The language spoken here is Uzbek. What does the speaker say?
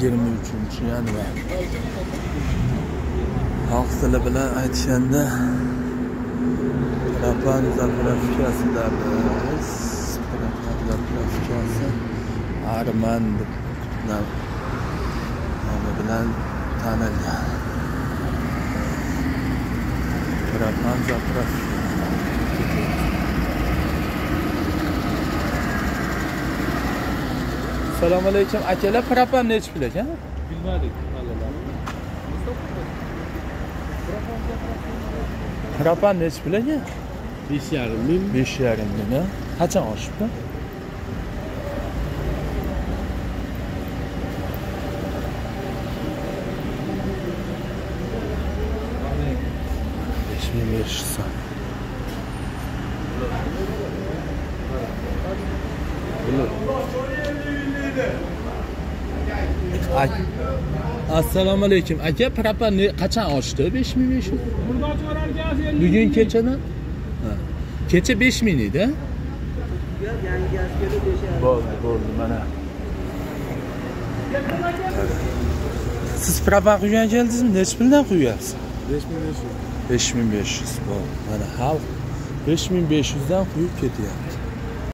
yigirma uchinchi yanvar. Xalq tili bilan aytganda propan zapravkasidamiz propan zapravkasi arman deb nomi bilan tanilgan. Propan zapravka assalomu alaykum. Akalar propan nechi pul ekan? Bilmadik. Propan nechi pul ekan? Besh yarim ming. besh yarim ming a? qachon oshibdi besh ming besh yuz so'm. Ak- assalomu alaykum. Aka propan ne- qachon oshdi? Besh ming besh yuz bugun kechadan Ha. kecha besh ming edi bo'ldi bo'ldi mana. Siz propan quygan keldingizmi nechi puldan quyapsiz? Besh ming besh yuz. besh ming besh yuz. Bo'ldi mana xalq besh ming besh yuzdan quyib ketyapti